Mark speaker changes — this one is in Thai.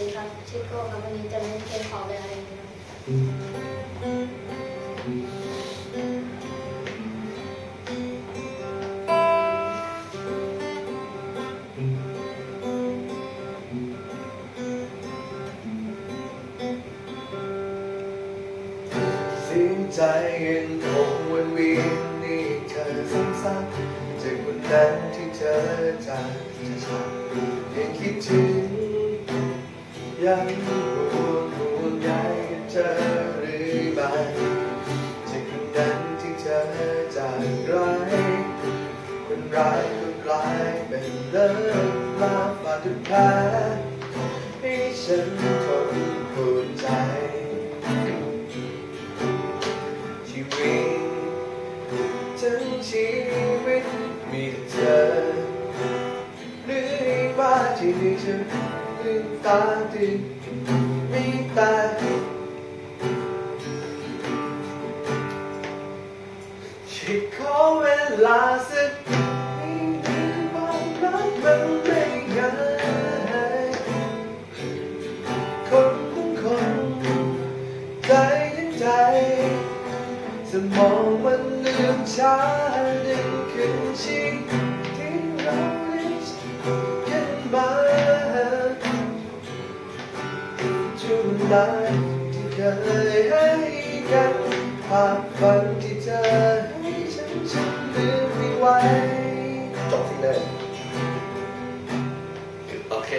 Speaker 1: ดีครับชื่อโก้ครับวันนี้จะเล่นเพลงขอเวลาอีกครับี
Speaker 2: ยงใจเยังคงวนเวียนนี่เธอซ้ำๆจากวันนั้นที่เธอจากฉันยังคิดถึง ยังห่วงห่วงใยเธอหรือไม่จากวันนั้นที่เธอจากไกลคนร้ายก็กลายเป็นเลิกลาฝาดทุกแผลให้ฉันทนปวดใจ ชีวิตทั้งชีวิตมีเธอหรือว่าที่นี่ฉัน ลืมตาตื่นมีแต่ฉันขอเวลาสักนิดนึ่งความรักมันไม่ง่ายคนทั้งคนใจทั้งใจสมองมันลืมช้าดึงขึ้นชี ไหนที่เคยให้กันภาพฝันที่เธอให้ฉันฉันลืมไม่ไหวจบสิเลยโอเค